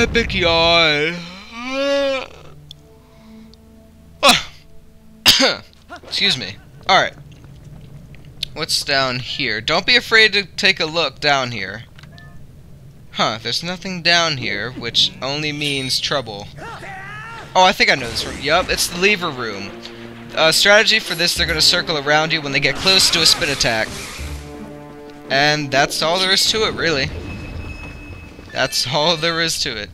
epic. Excuse me. Alright. What's down here? Don't be afraid to take a look down here. Huh, there's nothing down here, which only means trouble. Oh, I think I know this room. Yup, it's the lever room. Uh, strategy for this, they're going to circle around you when they get close to a spin attack. And that's all there is to it, really. That's all there is to it.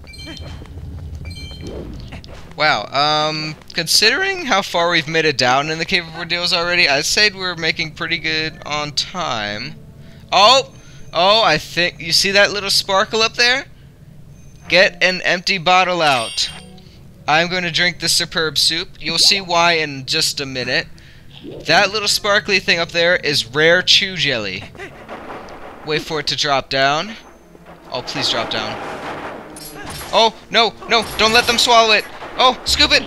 Wow, um, considering how far we've made it down in the Cave of Ordeals already, I'd say we're making pretty good on time. Oh! Oh, I think, you see that little sparkle up there? Get an empty bottle out. I'm going to drink this superb soup. You'll see why in just a minute. That little sparkly thing up there is rare Chu jelly. Wait for it to drop down. Oh, please drop down. Oh, no, no, don't let them swallow it. Oh, scoop it!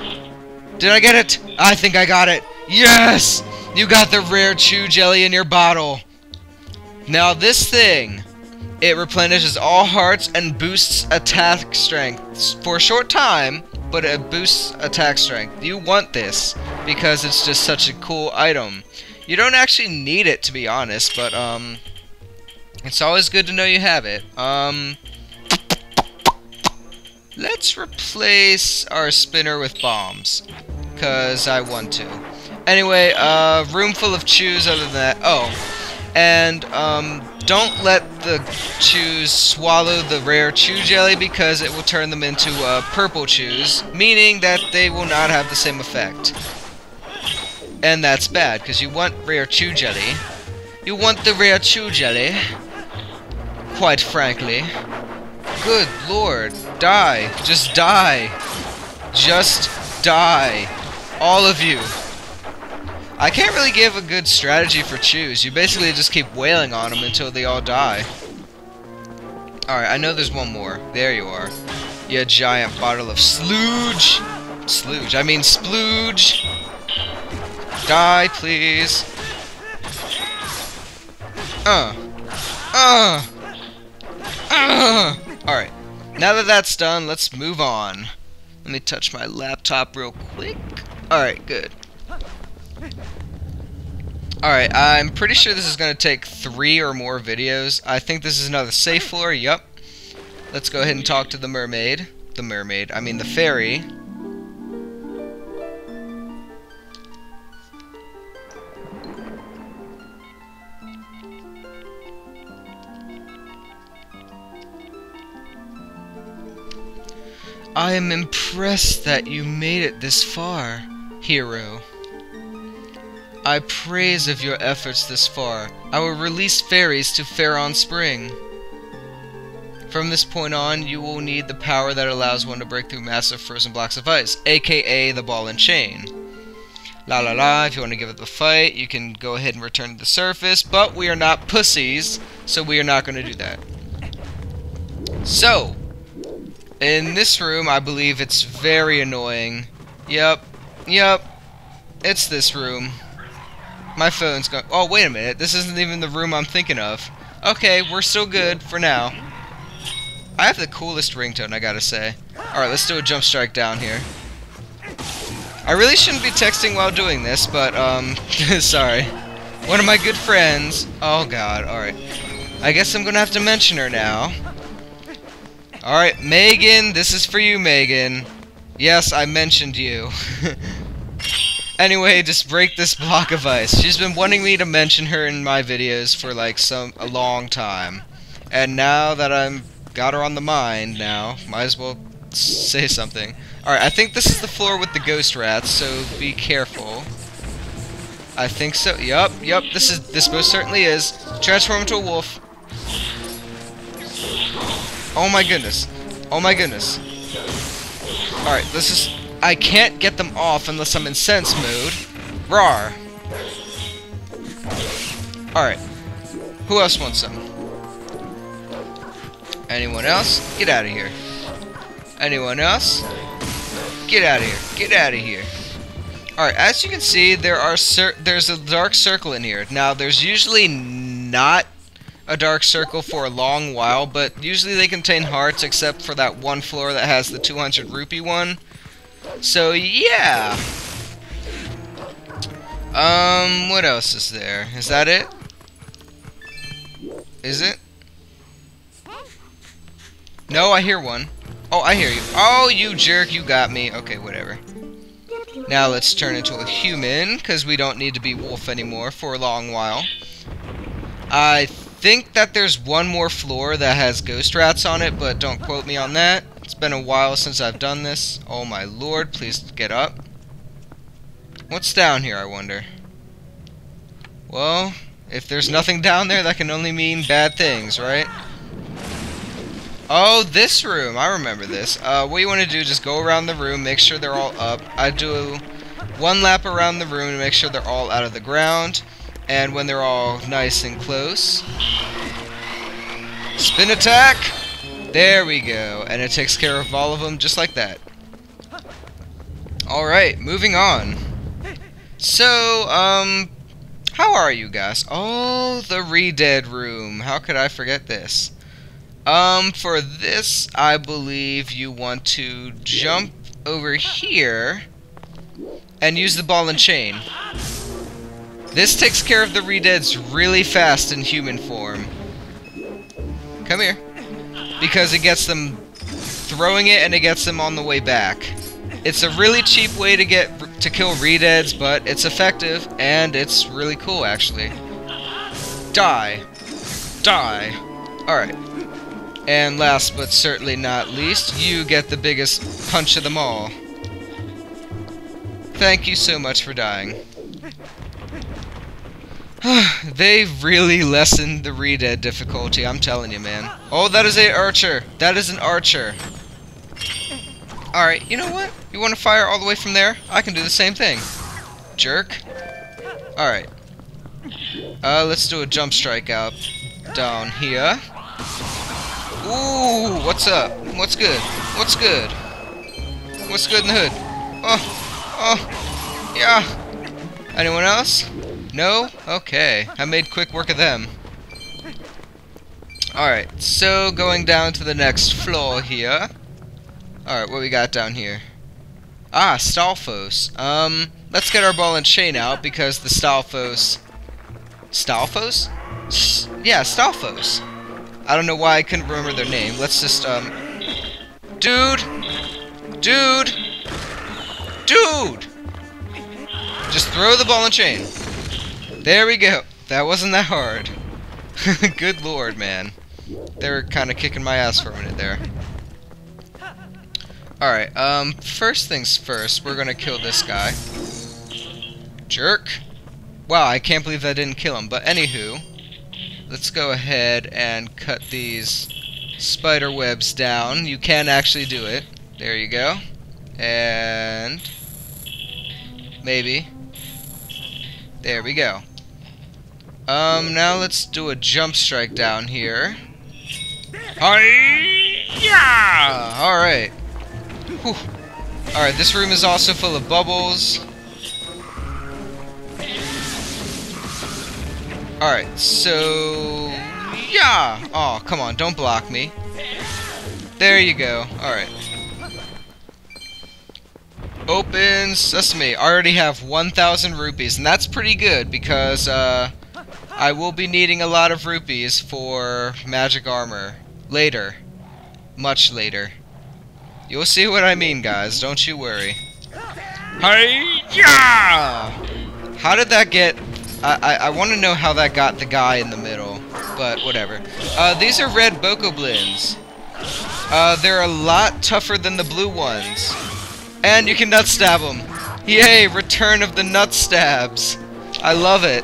Did I get it? I think I got it. Yes! You got the rare Chu jelly in your bottle. Now this thing, it replenishes all hearts and boosts attack strength for a short time, but it boosts attack strength. You want this because it's just such a cool item. You don't actually need it to be honest, but um, it's always good to know you have it. Um, Let's replace our spinner with bombs. Because I want to. Anyway, uh, room full of Chus other than that. Oh. And, um, don't let the Chus swallow the rare Chu jelly because it will turn them into, uh, purple Chus. Meaning that they will not have the same effect. And that's bad, because you want rare Chu jelly. You want the rare Chu jelly. Quite frankly. Good lord. Die. Just die. Just die. All of you. I can't really give a good strategy for Chus. You basically just keep wailing on them until they all die. Alright, I know there's one more. There you are. You giant bottle of slooge. Slooge. I mean splooge. Die, please. Uh. Uh. Alright. Now that that's done, let's move on. Let me touch my laptop real quick. Alright, good. Alright, I'm pretty sure this is going to take three or more videos. I think this is another safe floor. Yep. Let's go ahead and talk to the mermaid. The mermaid. I mean the fairy. I am impressed that you made it this far, hero. I praise of your efforts this far. I will release fairies to Faron Spring. From this point on, you will need the power that allows one to break through massive frozen blocks of ice, aka the ball and chain. La la la, if you want to give it the fight, you can go ahead and return to the surface, but we are not pussies, so we are not going to do that. So, in this room, I believe it's very annoying. Yep. Yep. It's this room. My phone's going... Oh, wait a minute. This isn't even the room I'm thinking of. Okay, we're still good for now. I have the coolest ringtone, I gotta say. Alright, let's do a jump strike down here. I really shouldn't be texting while doing this, but, um, sorry. One of my good friends... Oh, God, alright. I guess I'm gonna have to mention her now. Alright, Megan, this is for you, Megan. Yes, I mentioned you. anyway, just break this block of ice. She's been wanting me to mention her in my videos for like some a long time. And now that I'm got her on the mind now, might as well say something. Alright, I think this is the floor with the ghost rats, so be careful. I think so. Yup, yup, this is this most certainly is. Transform into a wolf. Oh my goodness. Oh my goodness. Alright, this is... I can't get them off unless I'm in sense mode. Rar. Alright. Who else wants some? Anyone else? Get out of here. Anyone else? Get out of here. Get out of here. Alright, as you can see, there are there's a dark circle in here. Now, there's usually not a dark circle for a long while, but usually they contain hearts except for that one floor that has the 200 rupee one. So yeah. Um, what else is there? Is that it? Is it? No, I hear one. Oh, I hear you. Oh, you jerk, you got me. Okay, whatever. Now let's turn into a human, because we don't need to be wolf anymore for a long while. I think that there's one more floor that has ghost rats on it, but don't quote me on that. It's been a while since I've done this. Oh my lord, please get up. What's down here, I wonder? Well, if there's nothing down there, that can only mean bad things, right? Oh, this room. I remember this. Uh, what you want to do, just go around the room, make sure they're all up. I do one lap around the room to make sure they're all out of the ground. And when they're all nice and close, spin attack! There we go. And it takes care of all of them just like that. Alright, moving on. So, um, how are you guys? Oh, the Redead room. How could I forget this? Um, for this, I believe you want to jump over here and use the ball and chain. This takes care of the redeads really fast in human form. Come here. Because it gets them throwing it and it gets them on the way back. It's a really cheap way to get to kill redeads, but it's effective and it's really cool actually. Die. Die. Alright. And last but certainly not least, you get the biggest punch of them all. Thank you so much for dying. They've really lessened the redead difficulty, I'm telling you, man. Oh, that is a archer. That is an archer. Alright, you know what? You want to fire all the way from there? I can do the same thing. Jerk. Alright. Uh, let's do a jump strike out down here. Ooh, what's up? What's good? What's good? What's good in the hood? Oh, oh, yeah. Anyone else? No? Okay. I made quick work of them. Alright, so going down to the next floor here. Alright, what we got down here? Ah, Stalfos. Um, let's get our ball and chain out because the Stalfos... Stalfos? S yeah, Stalfos. I don't know why I couldn't remember their name. Let's just, um... Dude! Dude! Dude! Just throw the ball and chain. There we go. That wasn't that hard. Good lord, man. They were kind of kicking my ass for a minute there. Alright, um, first things first, we're gonna kill this guy. Jerk. Wow, I can't believe I didn't kill him, but anywho let's go ahead and cut these spider webs down. You can actually do it. There you go. And maybe. There we go. Um, now let's do a jump strike down here. Yeah! Alright. Alright, this room is also full of bubbles. Alright, so... Yeah! Oh, come on, don't block me. There you go. Alright. Open sesame. I already have 1,000 rupees, and that's pretty good because uh, I will be needing a lot of rupees for magic armor later. Much later. You'll see what I mean, guys. Don't you worry. Hey, yeah! How did that get I, I, I want to know how that got the guy in the middle, but whatever. Uh, these are red bokoblins. Uh, they're a lot tougher than the blue ones. And you can nut stab them. Yay, return of the nut stabs. I love it.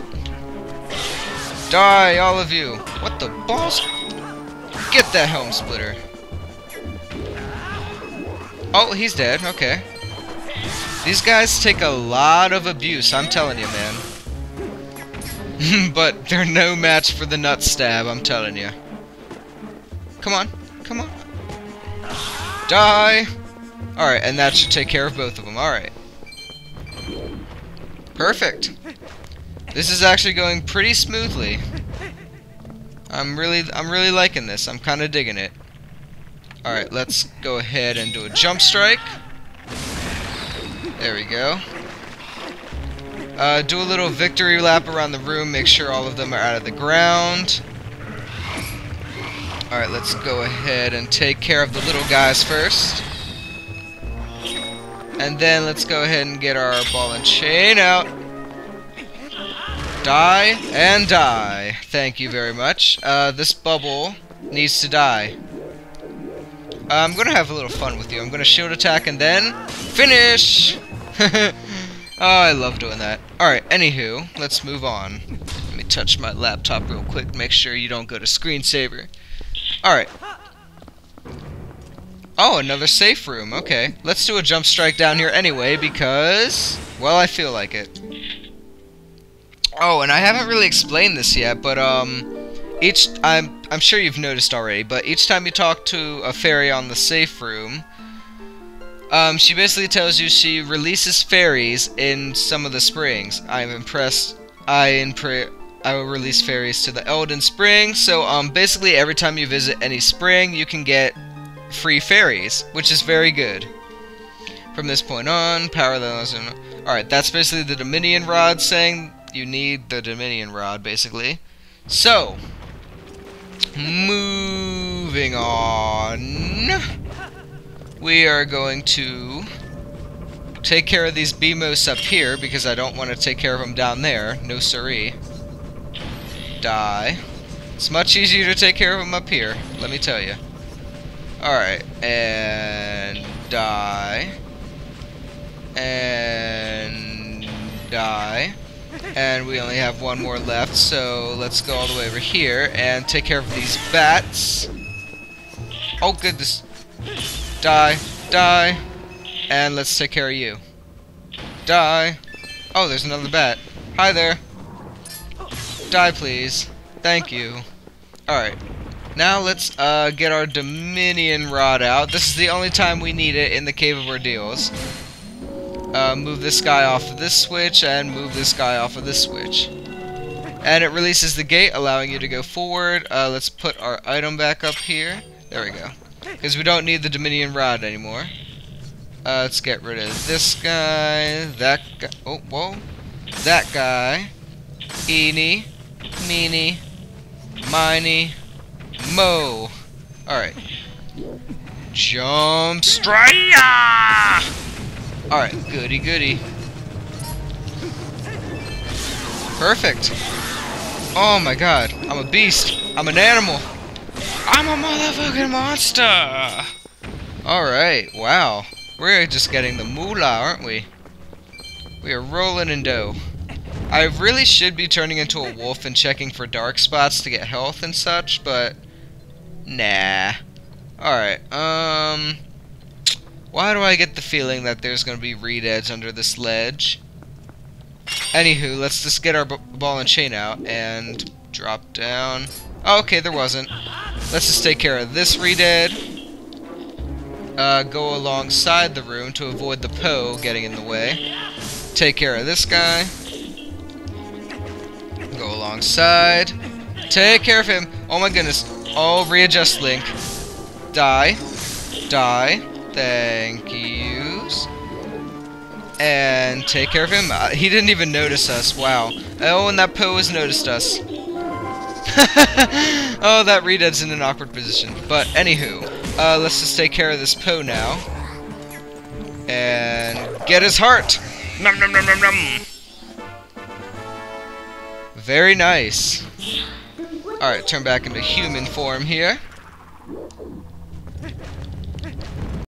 Die, all of you. What the balls? Get that helm splitter. Oh, he's dead. Okay. These guys take a lot of abuse, I'm telling you, man. but they're no match for the nut stab, I'm telling you. Come on, come on. Die! Alright, and that should take care of both of them. Alright. Perfect. This is actually going pretty smoothly. I'm really, I'm really liking this. I'm kind of digging it. All right, let's go ahead and do a jump strike. There we go. Uh, do a little victory lap around the room. Make sure all of them are out of the ground. Alright, let's go ahead and take care of the little guys first. And then let's go ahead and get our ball and chain out. Die and die. Thank you very much. Uh, this bubble needs to die. I'm gonna have a little fun with you. I'm gonna shield attack and then finish! oh, I love doing that. Alright, anywho, let's move on. Let me touch my laptop real quick, make sure you don't go to screensaver. Alright. Oh, another safe room. Okay. Let's do a jump strike down here anyway, because... Well, I feel like it. Oh, and I haven't really explained this yet, but, um... Each... I'm, I'm sure you've noticed already, but each time you talk to a fairy on the safe room... Um, she basically tells you she releases fairies in some of the springs. I'm impressed. I impre I will release fairies to the Eldin Spring. So um, basically every time you visit any spring, you can get free fairies, which is very good. From this point on, power levels. Alright, that's basically the Dominion Rod saying you need the Dominion Rod, basically. So, moving on. We are going to take care of these BMOs up here because I don't want to take care of them down there. No siree die. It's much easier to take care of them up here, let me tell you. Alright, and die. And die. And we only have one more left, so let's go all the way over here and take care of these bats. Oh goodness. Die. Die. And let's take care of you. Die. Oh, there's another bat. Hi there. Die, please. Thank you. Alright. Now let's uh, get our Dominion Rod out. This is the only time we need it in the Cave of Ordeals. Uh, move this guy off of this switch, and move this guy off of this switch. And it releases the gate, allowing you to go forward. Uh, let's put our item back up here. There we go. Because we don't need the Dominion Rod anymore. Uh, let's get rid of this guy, that guy, oh, whoa, that guy, Eenie, meeny, miny, mo. Alright. Jump strike! Alright, goody goody. Perfect. Oh my god, I'm a beast. I'm an animal. I'm a motherfucking monster! Alright, wow. We're just getting the moolah, aren't we? We are rolling in dough. I really should be turning into a wolf and checking for dark spots to get health and such, but nah. Alright, um... Why do I get the feeling that there's going to be redeads under this ledge? Anywho, let's just get our ball and chain out and drop down. Oh, okay, there wasn't. Let's just take care of this reed Uh, go alongside the room to avoid the Poe getting in the way. Take care of this guy. Go alongside. Take care of him. Oh my goodness. Oh, readjust Link. Die. Die. Thank yous. And take care of him. Uh, he didn't even notice us. Wow. Oh, and that Poe has noticed us. oh, that Redead's in an awkward position. But, anywho. Uh, let's just take care of this Poe now. And get his heart. Nom nom nom nom nom. Very nice. Alright, turn back into human form here.